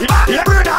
Yeah, brother.